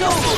over!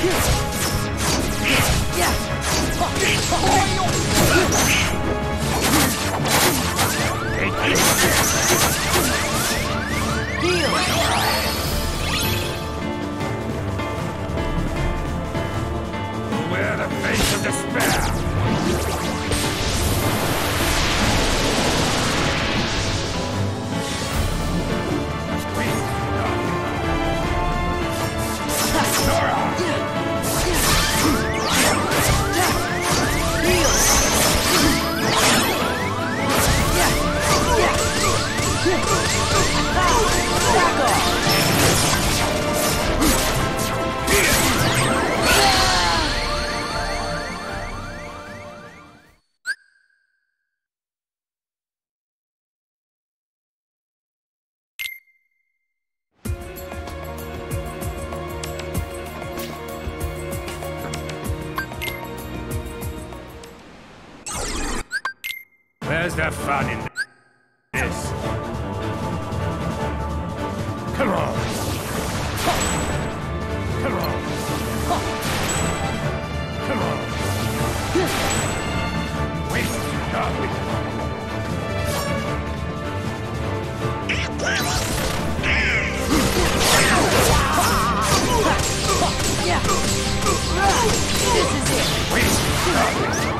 Deal! have fun in this. Come on. Come on. Come on. This is it. Wait,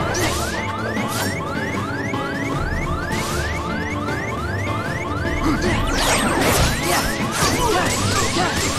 Attack!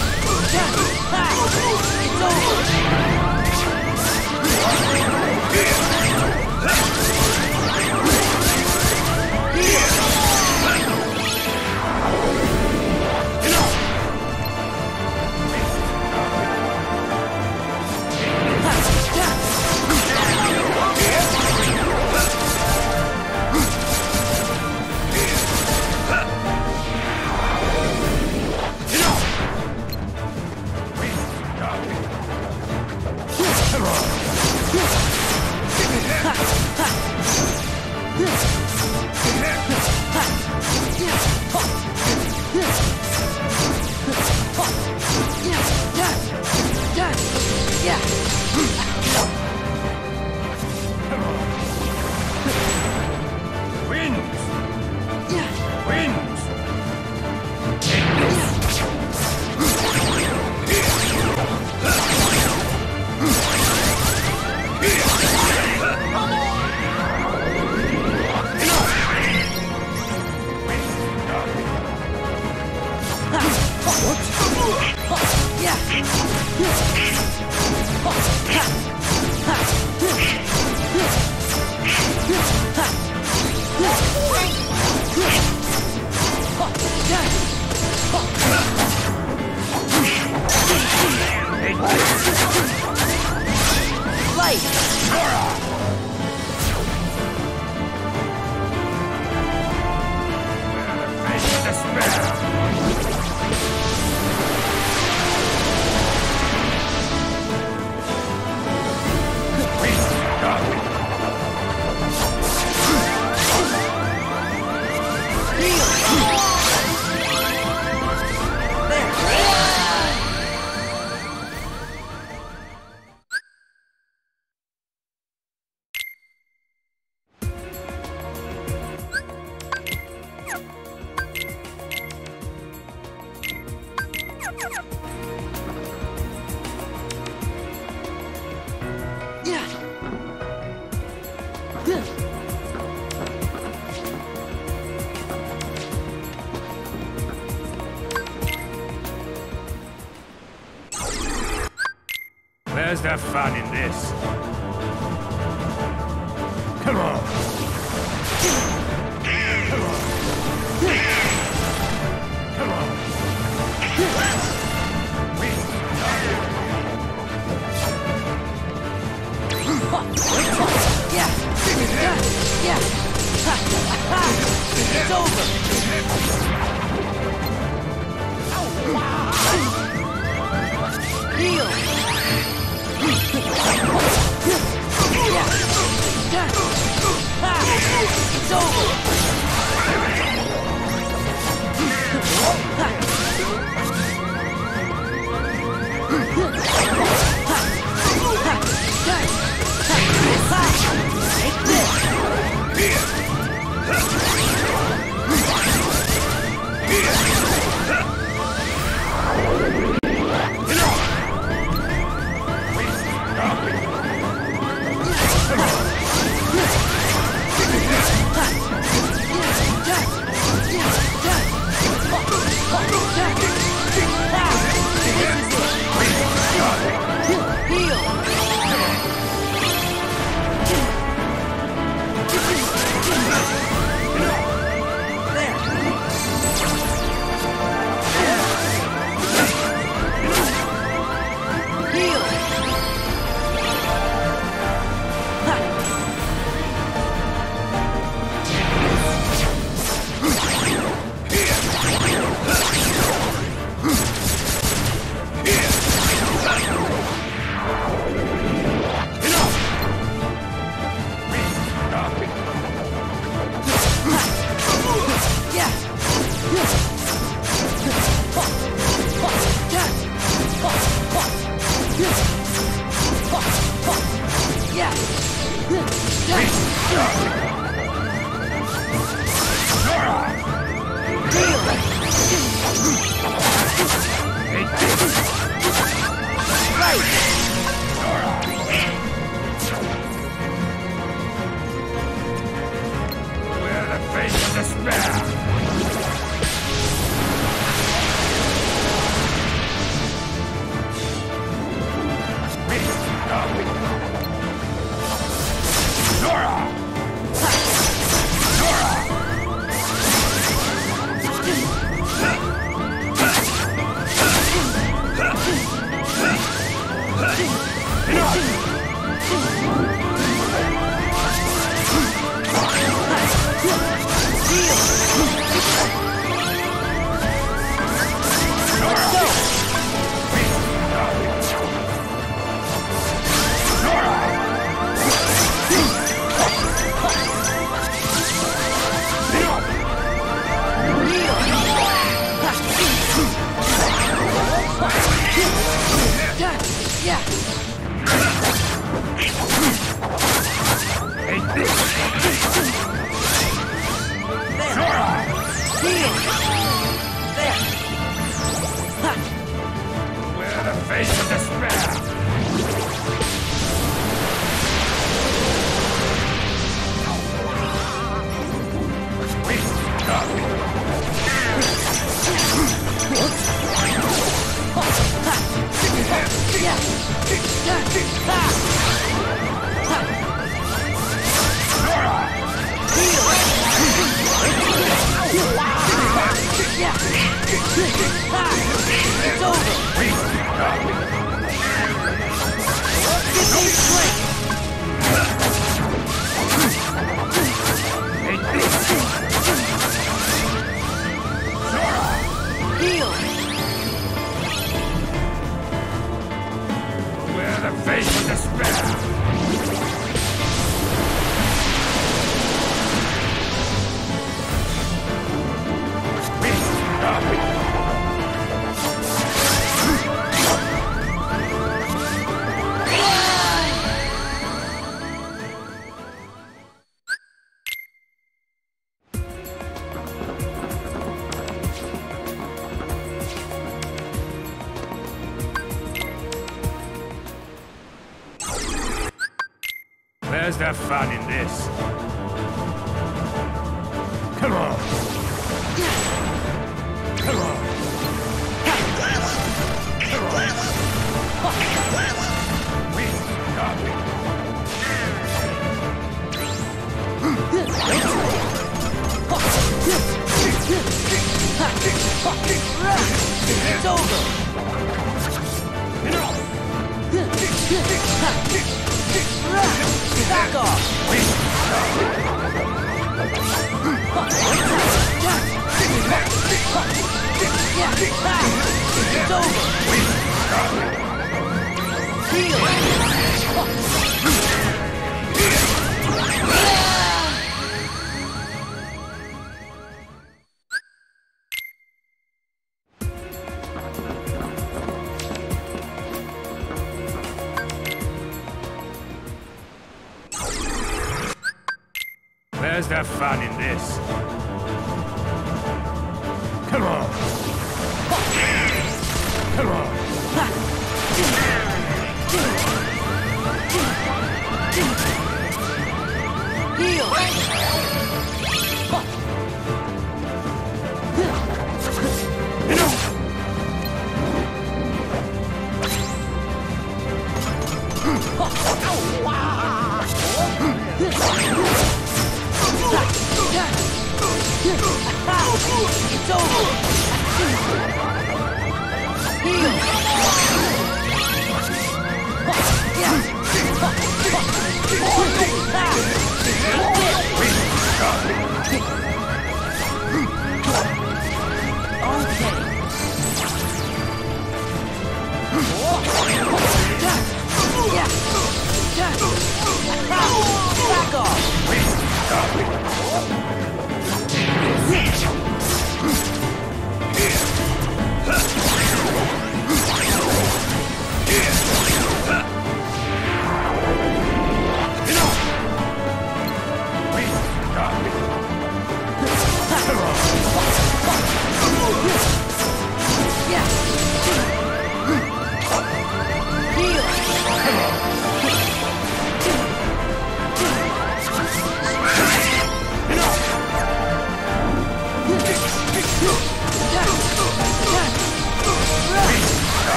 The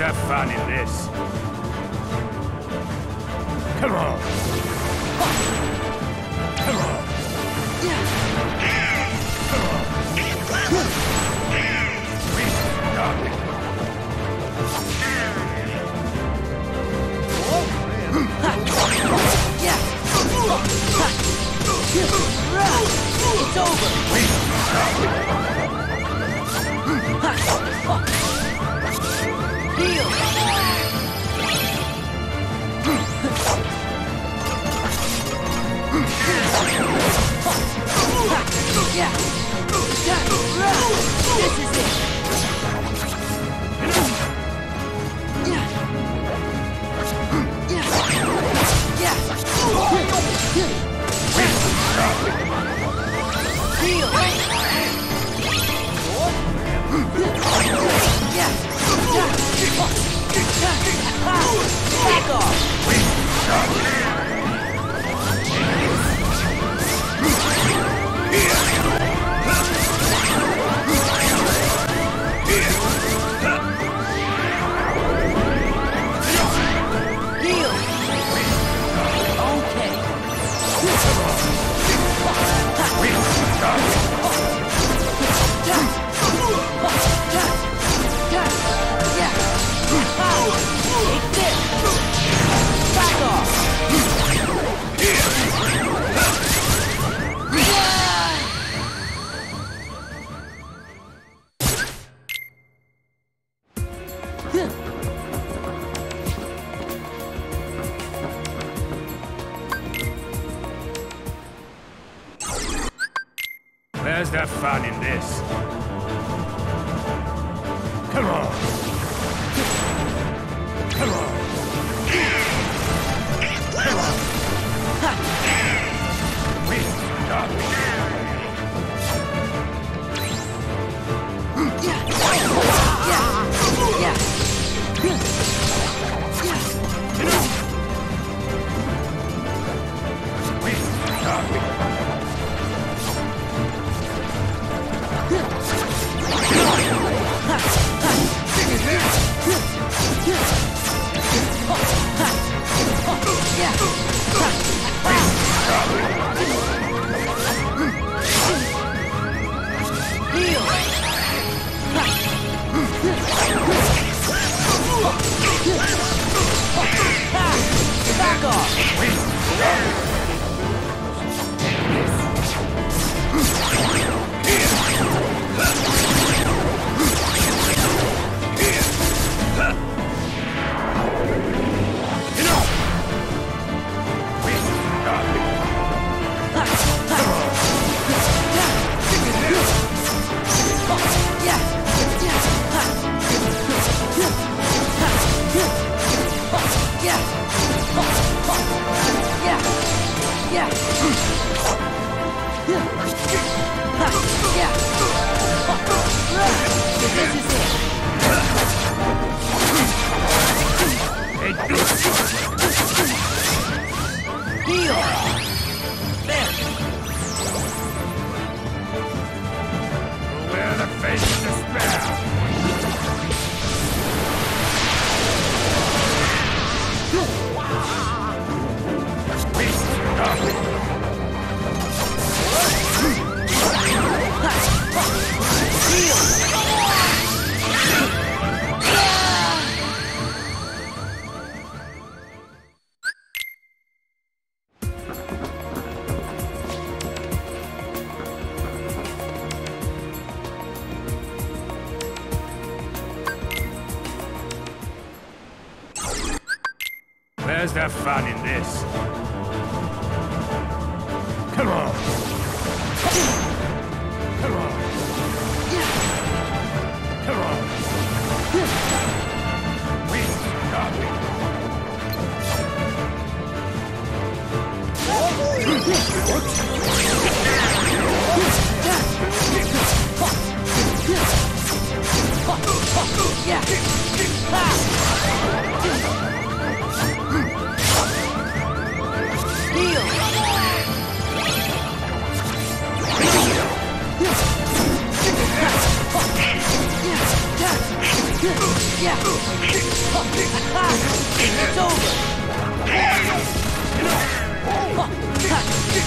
have fun in this. Come on. Come on. Come on. It's over! Please stop it! Yeah. 为你杀敌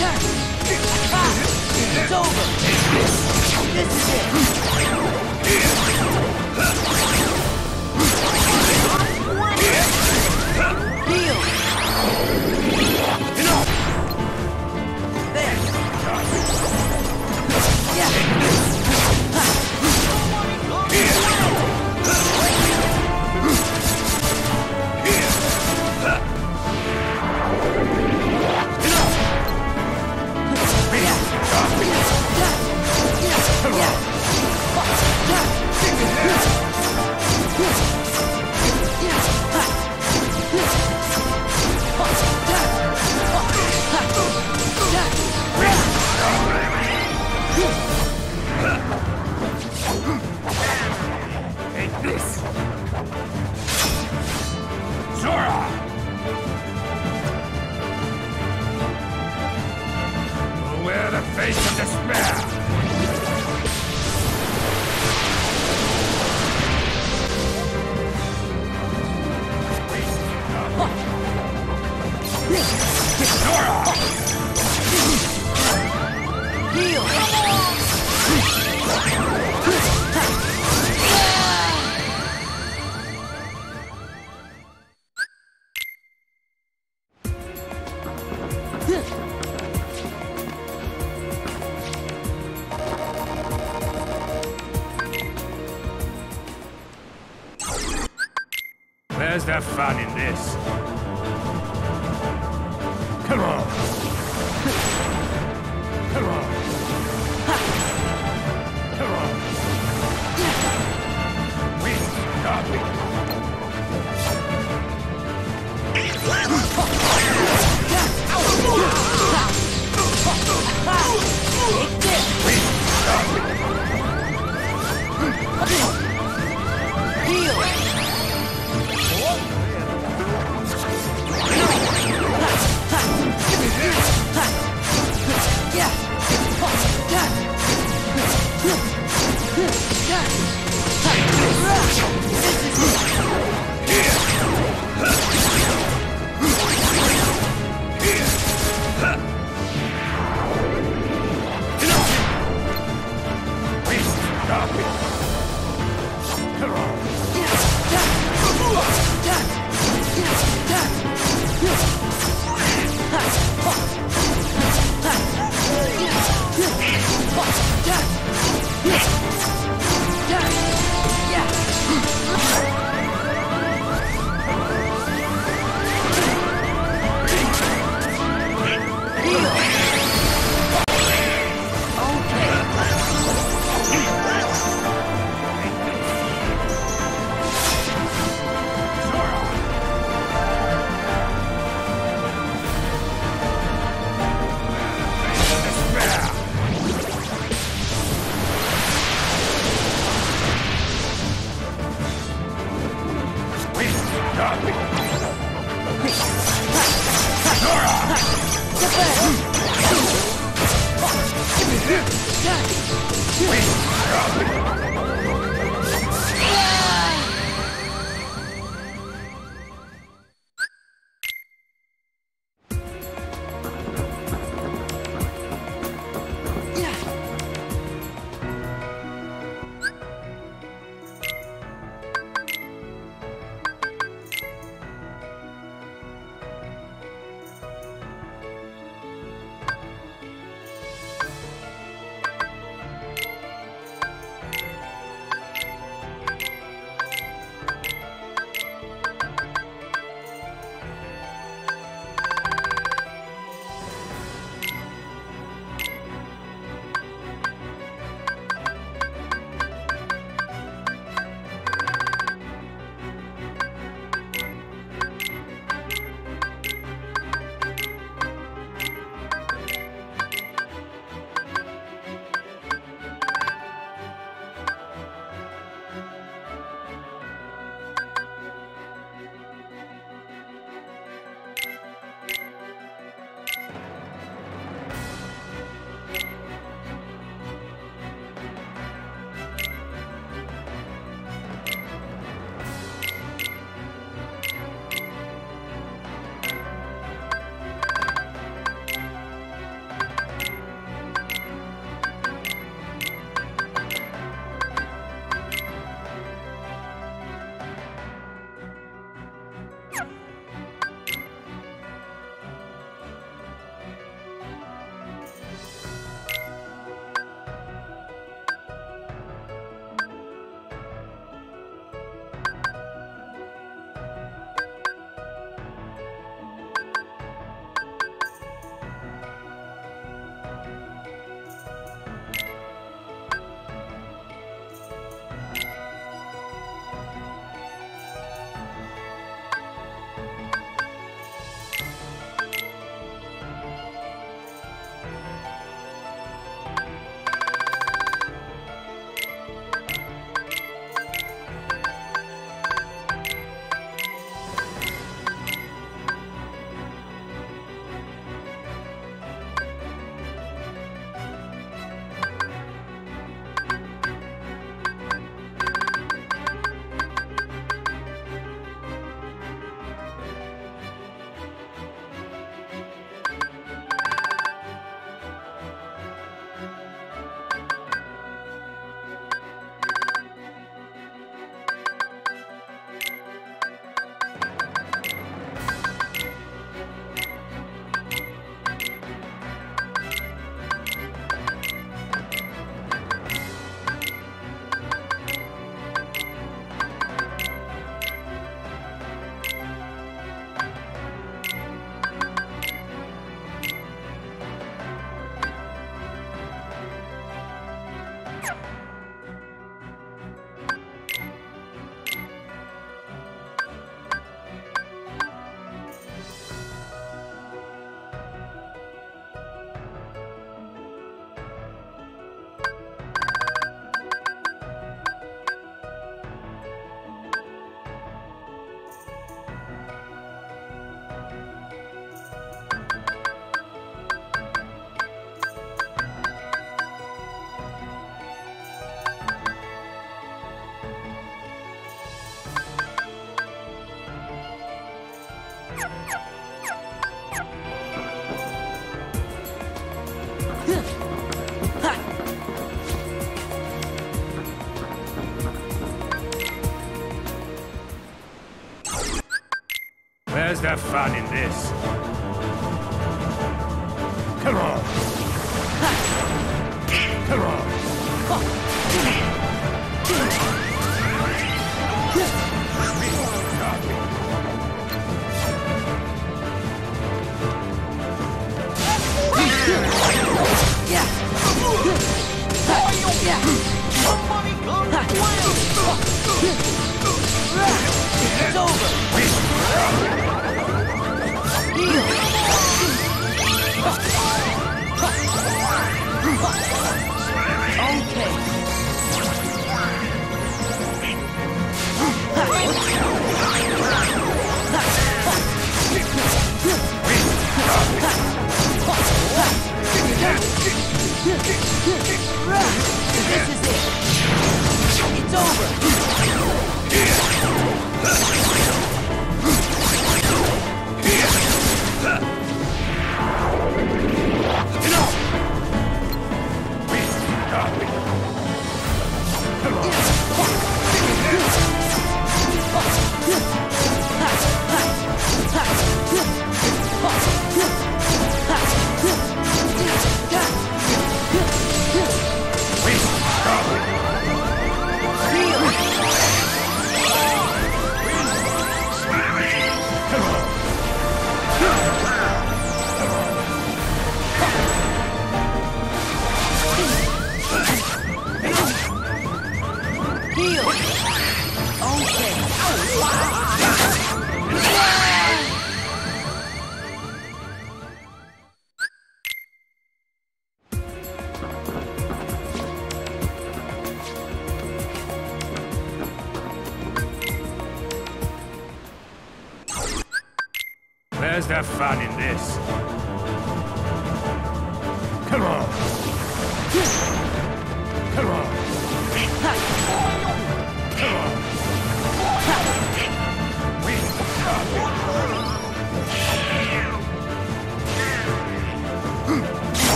It's over. This is it. Where's the fun in this?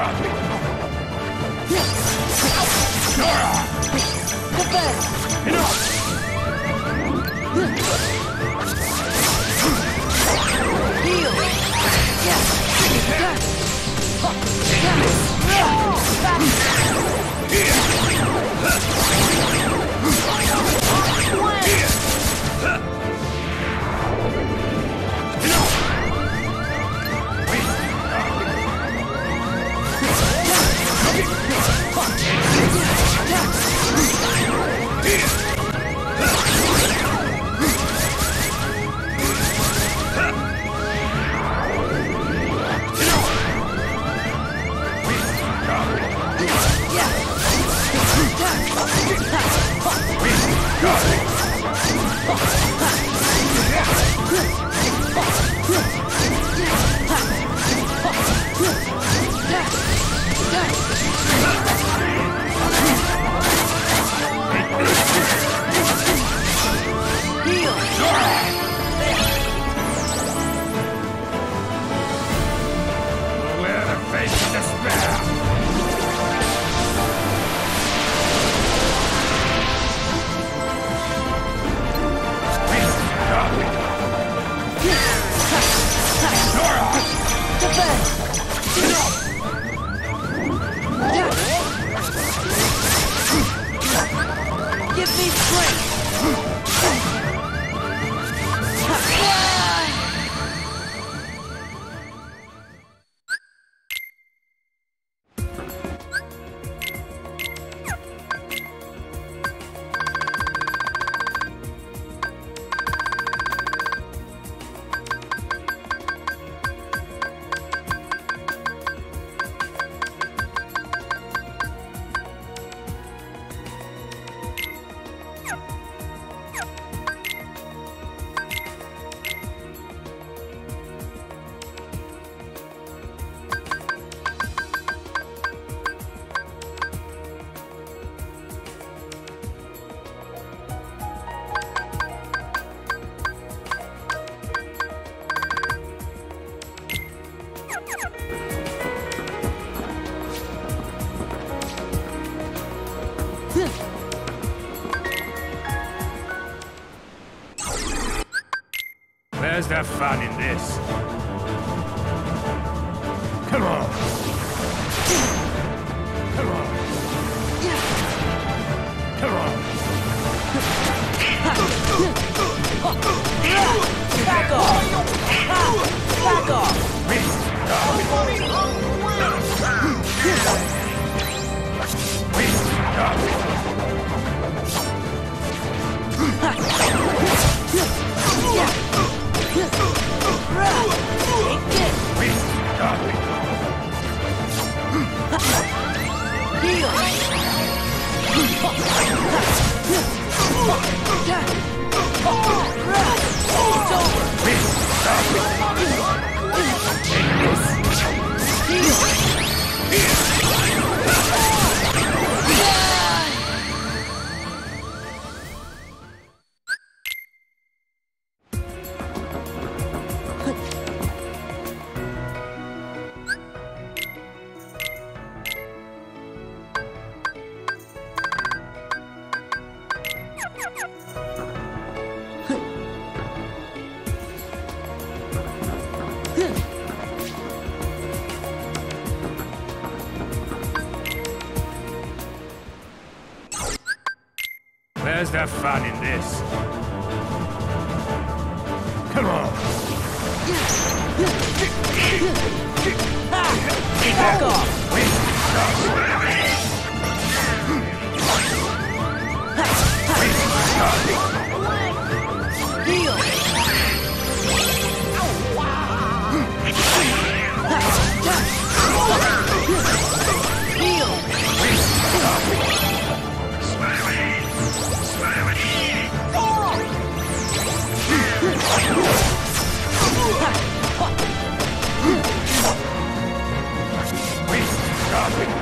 Where The fun in this? Stop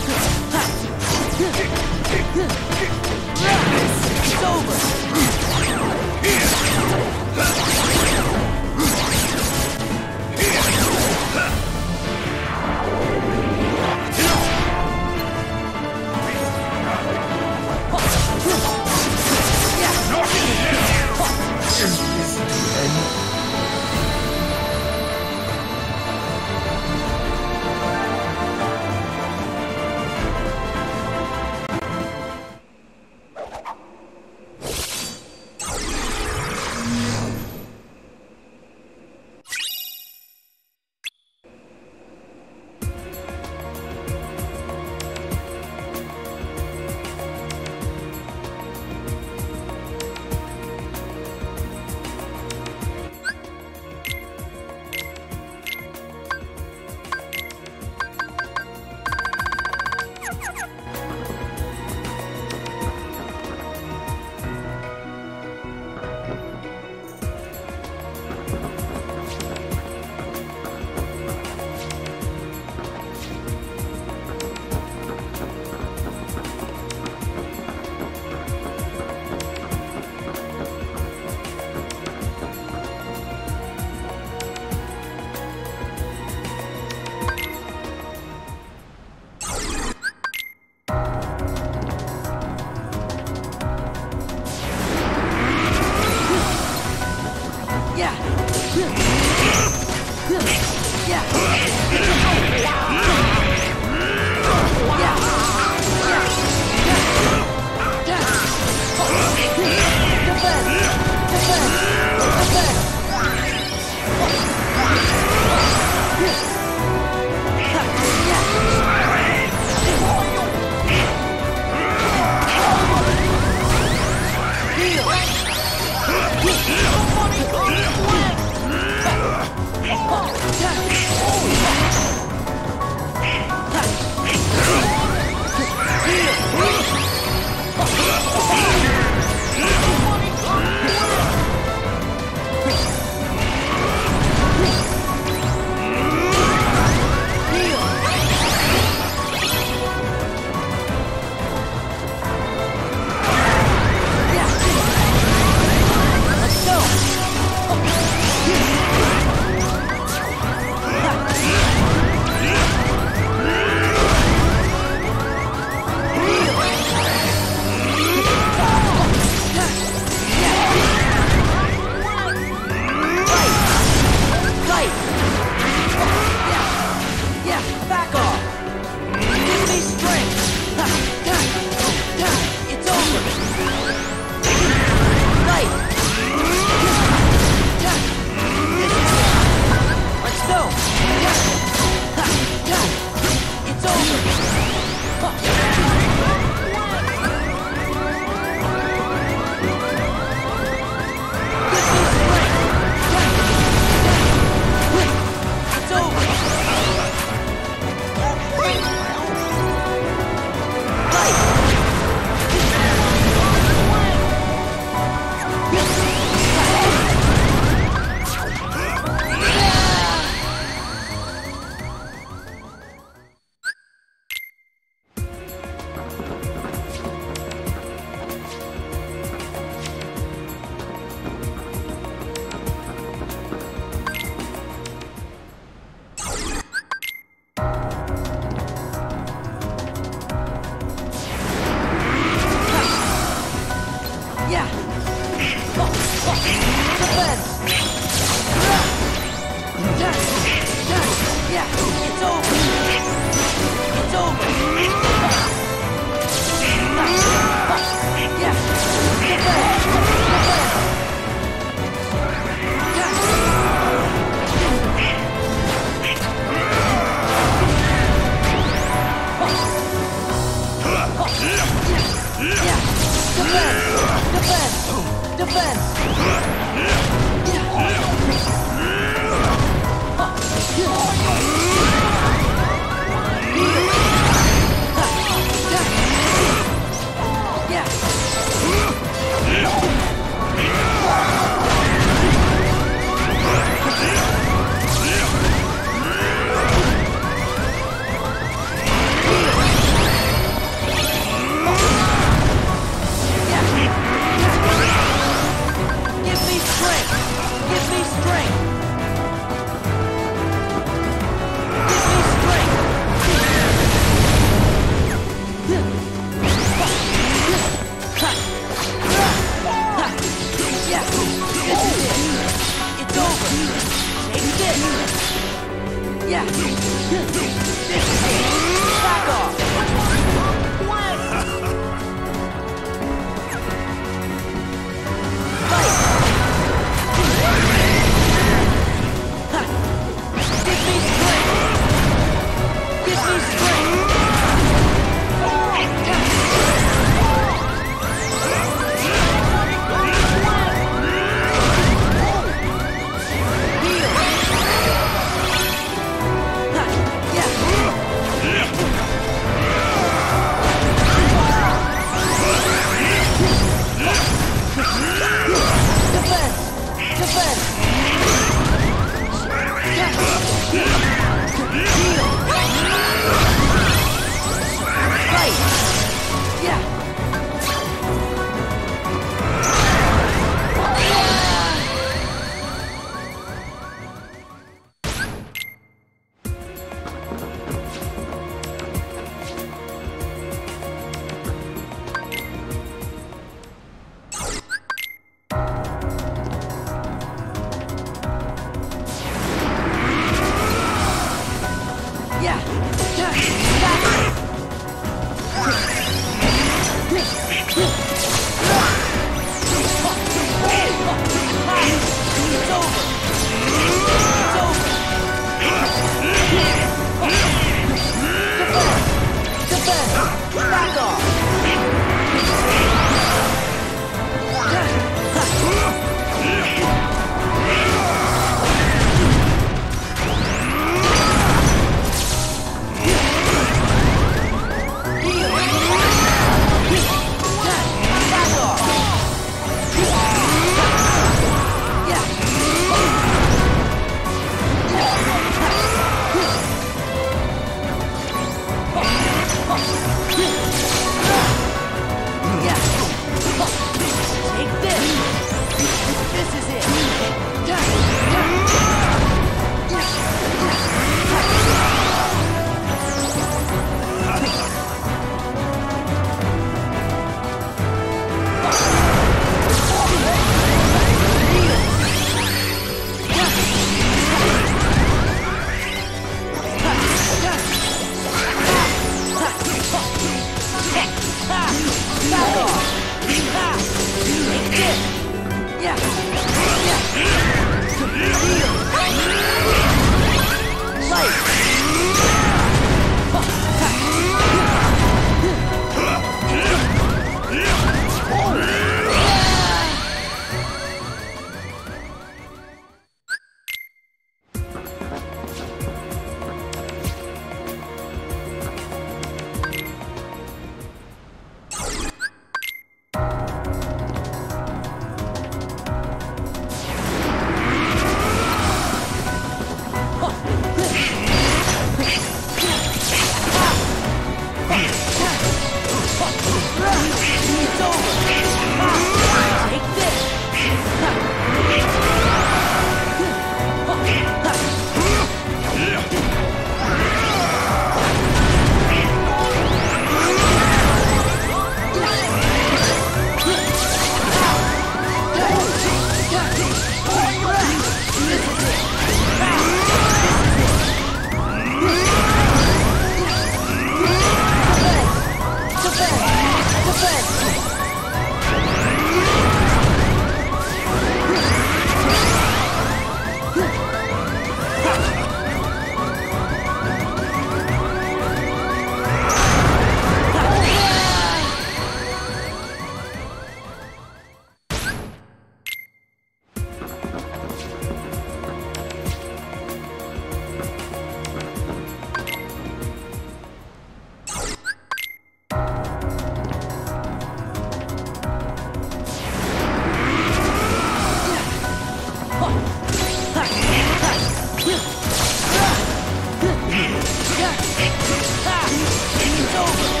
over.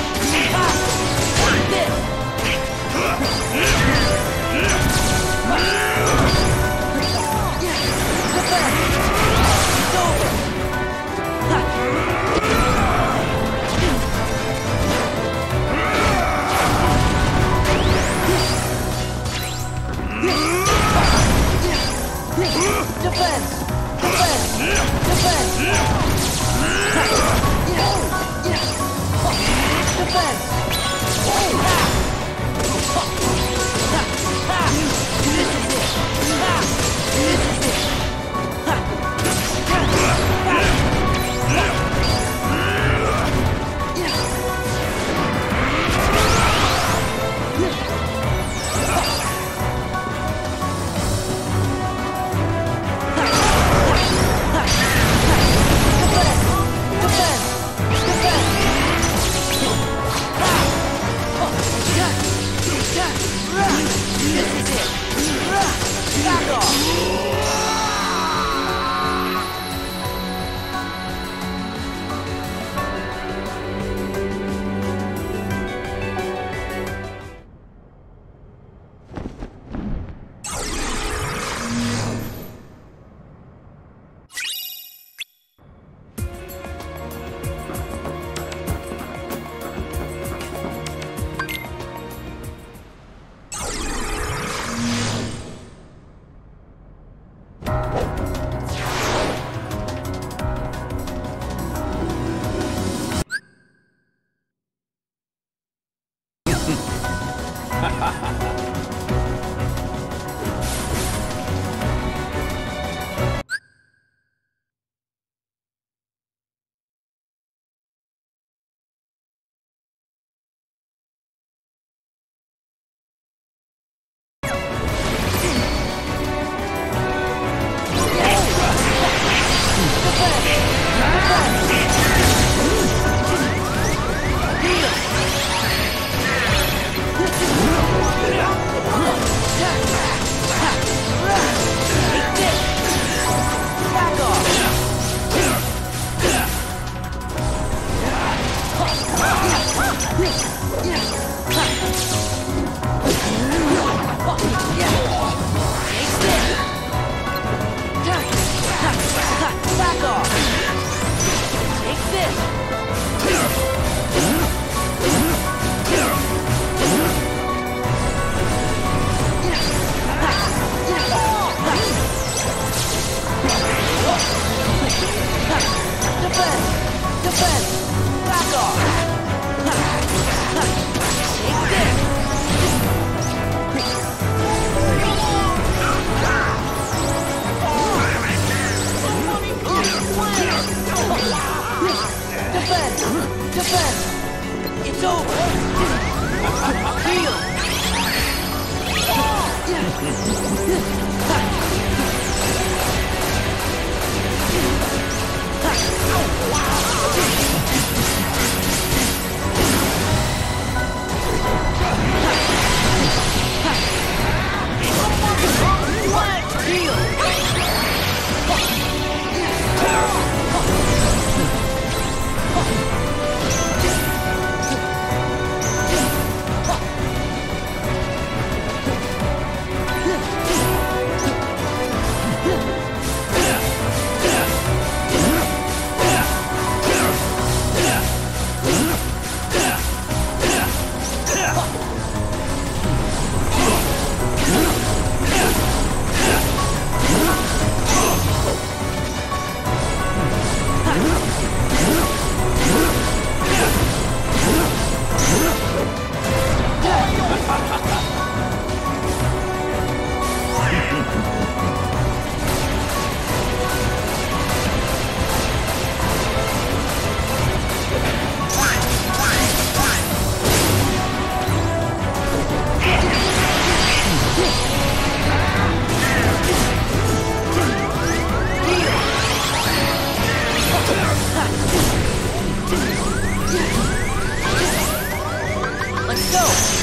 Let's go!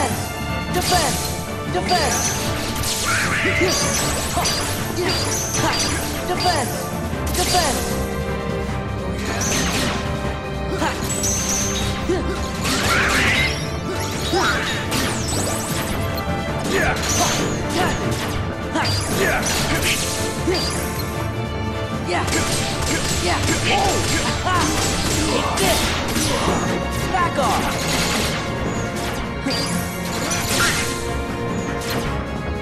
Defense! Defense! Defense! Defense! Defense! Yeah! Yeah! Yeah! Back off!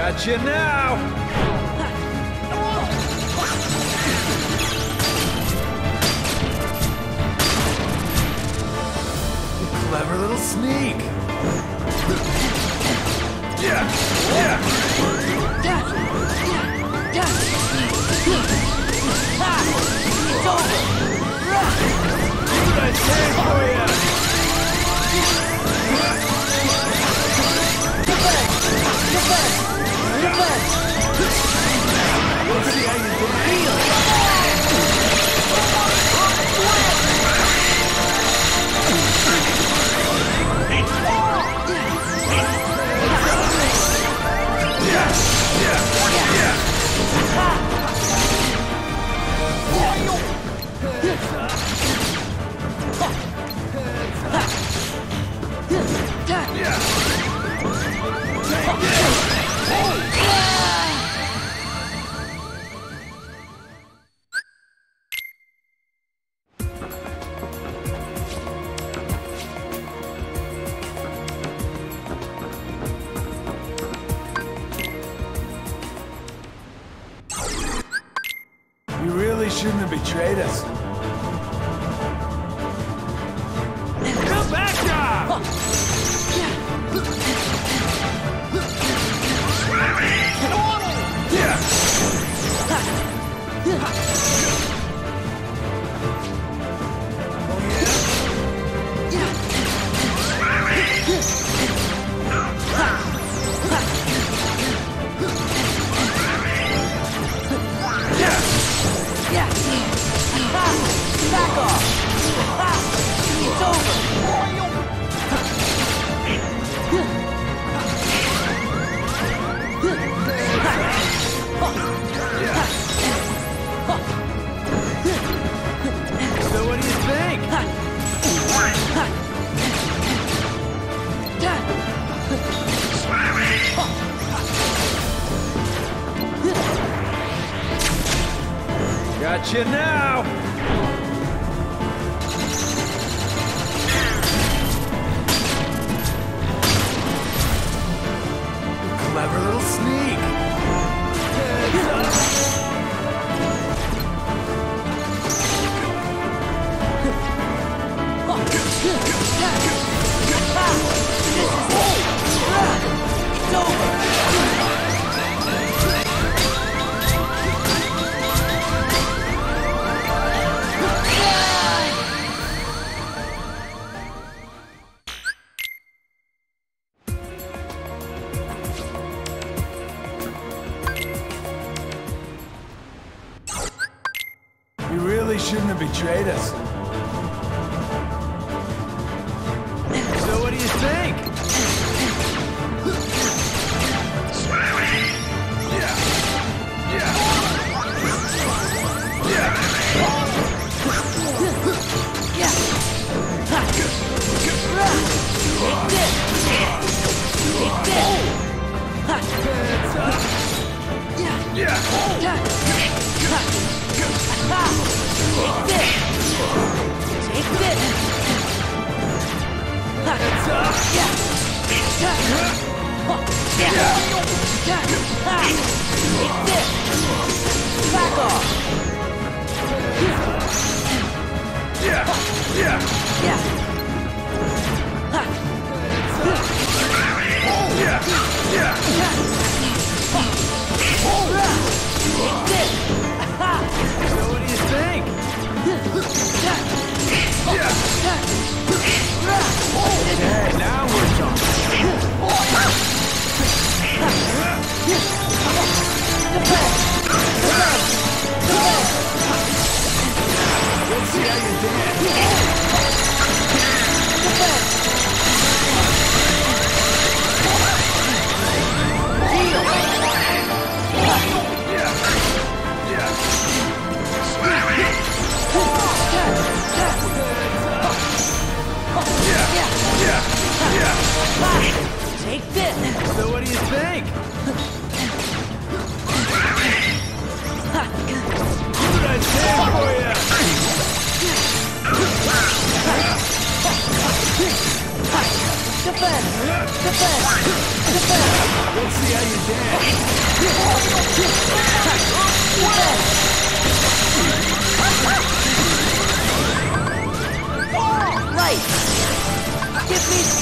Gotcha now! Clever little sneak! Yeah! Yeah! It's over! What I say clever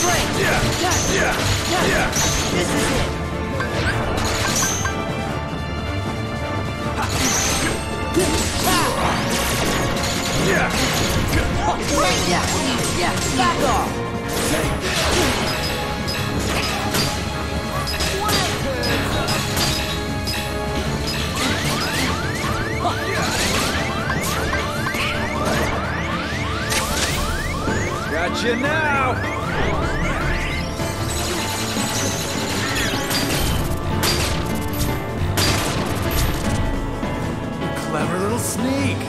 strength. Touch. Touch. This is it. Back off! Got you now! a little sneak.